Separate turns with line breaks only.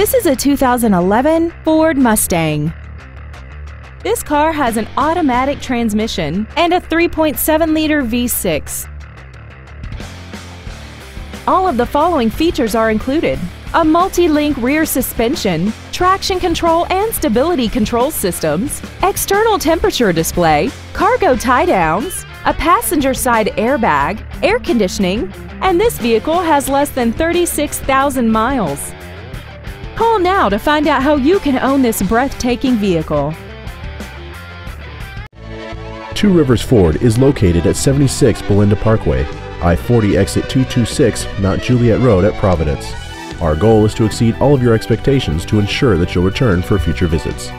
This is a 2011 Ford Mustang. This car has an automatic transmission and a 3.7-liter V6. All of the following features are included. A multi-link rear suspension, traction control and stability control systems, external temperature display, cargo tie-downs, a passenger side airbag, air conditioning, and this vehicle has less than 36,000 miles. Call now to find out how you can own this breathtaking vehicle.
Two Rivers Ford is located at 76 Belinda Parkway, I-40 exit 226 Mount Juliet Road at Providence. Our goal is to exceed all of your expectations to ensure that you'll return for future visits.